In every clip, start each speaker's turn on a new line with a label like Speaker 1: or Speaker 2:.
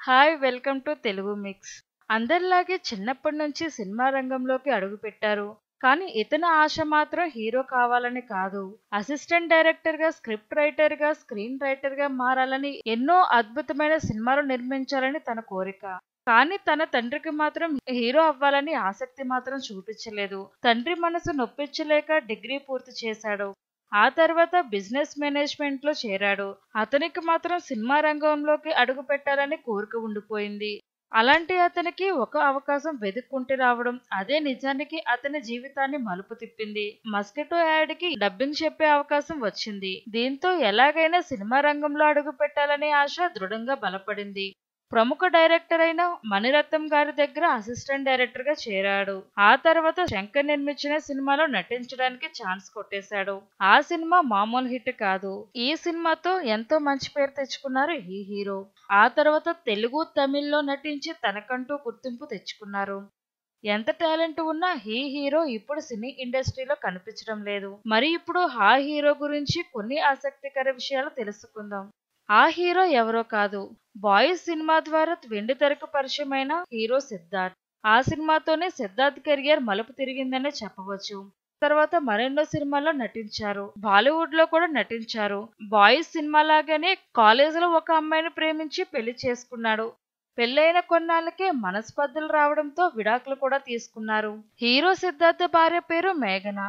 Speaker 1: Hi welcome to Telugu mix. అందరిలాగే చిన్నప్పటి నుంచి సినిమా రంగంలోకి అడుగుపెట్టారు కానీ ఇతని ఆశ మాత్రం హీరో కావాలని కాదు. అసిస్టెంట్ డైరెక్టర్గా స్క్రిప్ట్ రైటర్గా స్క్రీన్ రైటర్గా మారాలని ఎన్నో అద్భుతమైన సినిమాలు నిర్మించాలని తన కోరిక. కానీ తన తండ్రికి మాత్రం హీరో అవ్వాలని ఆసక్తి మాత్రం చూపించలేదు. తండ్రి మనసు నొప్పించలేక డిగ్రీ పూర్తి చేశాడు. ఆ తర్వాత బిజినెస్ మేనేజ్మెంట్లో చేరాడు. అతనికి మాత్రం సినిమా రంగంలోకి అడుగు పెట్టాలని కోరిక ఉండిపోయింది. అలాంటి అతనికి ఒక అవకాశం వెతుక్కుంటూ రావడం అదే నిజానికి అతని జీవితాన్ని మలుపు తిప్పింది. మస్కిటో యాడ్కి డబ్బింగ్ చెప్పే అవకాశం వచ్చింది. దీంతో ఎలాగైనా సినిమా రంగంలో అడుగు పెట్టాలనే ఆశ దృఢంగా బలపడింది. ప్రముఖ డైరెక్టర్ అయిన మణిరత్నం గారి దగ్గర అసిస్టెంట్ డైరెక్టర్గా చేరాడు. ఆ తర్వాత శంకర్ నిర్మించిన సినిమాలో నటించడానికి ఛాన్స్ కొట్టేశాడు. ఆ సినిమా మామూలు హిట్ కాదు. ఈ సినిమాతో ఎంతో మంచి పేరు తెచ్చుకున్నారు ఈ హీరో. ఆ తర్వాత తెలుగు తమిళ్ళో నటించి తనకంటూ గుర్తింపు తెచ్చుకున్నారు. ఎంత టాలెంట్ ఉన్నా ఈ హీరో ఇప్పుడు సినీ ఇండస్ట్రీలో కనిపించడం లేదు. మరి ఇప్పుడు ఆ హీరో గురించి కొన్ని ఆసక్తికర విషయాలు తెలుసుకుందాం. ఆ హీరో ఎవరో కాదు. బాయ్స్ సినిమా ద్వారా వెండి తెరకు పరిచయమైన హీరో సిద్ధార్థ్. ఆ సినిమాతోనే సిద్ధార్థ్ కెరియర్ మలుపు తిరిగిందనే చెప్పవచ్చు. తర్వాత మరెన్నో సినిమాల్లో నటించారు. బాలీవుడ్లో కూడా నటించారు. బాయ్స్ సినిమా లాగానే కాలేజీలో ఒక అమ్మాయిని ప్రేమించి పెళ్ళి చేసుకున్నాడు. పెళ్ళైన కొన్నాళ్ళకే మనస్పర్ధలు రావడంతో విడాకులు కూడా తీసుకున్నారు. హీరో సిద్ధార్థ్ భార్య పేరు మేఘన.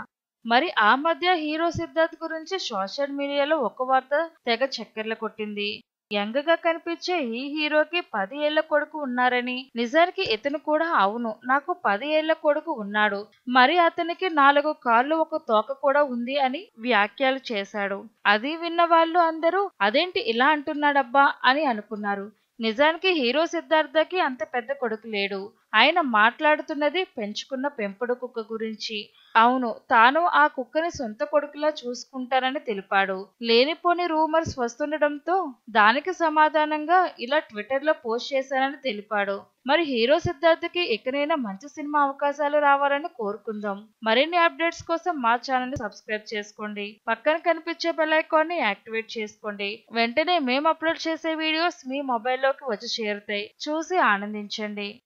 Speaker 1: మరి ఆ మధ్య హీరో సిద్ధార్థ్ గురించి సోషల్ మీడియాలో ఒక వార్త తెగ చక్కెర్లు కొట్టింది. యంగ్గా కనిపించే ఈ హీరోకి పది ఏళ్ళ కొడుకు ఉన్నారని. నిజానికి ఇతను కూడా అవును నాకు పది ఏళ్ళ కొడుకు ఉన్నాడు. మరి అతనికి నాలుగు కాళ్ళు ఒక తోక కూడా ఉంది అని వ్యాఖ్యలు చేశాడు. అది విన్న వాళ్ళు అందరూ అదేంటి ఇలా అంటున్నాడబ్బా అని అనుకున్నారు. నిజానికి హీరో సిద్ధార్థకి అంత పెద్ద కొడుకు లేడు. ఆయన మాట్లాడుతున్నది పెంచుకున్న పెంపుడు కుక్క గురించి. అవును తాను ఆ కుక్కని సొంత కొడుకులా చూసుకుంటానని తెలిపాడు. లేనిపోని రూమర్స్ వస్తుండటంతో దానికి సమాధానంగా ఇలా ట్విట్టర్లో పోస్ట్ చేశానని తెలిపాడు. మరి హీరో సిద్ధార్థకి ఎక్కడైనా మంచి సినిమా అవకాశాలు రావాలని కోరుకుందాం. మరిన్ని అప్డేట్స్ కోసం మా ఛానల్ సబ్స్క్రైబ్ చేసుకోండి. పక్కన కనిపించే బెల్ని యాక్టివేట్ చేసుకోండి. వెంటనే మేము అప్లోడ్ చేసే వీడియోస్ మీ మొబైల్లోకి వచ్చి చేరుతాయి. చూసి ఆనందించండి.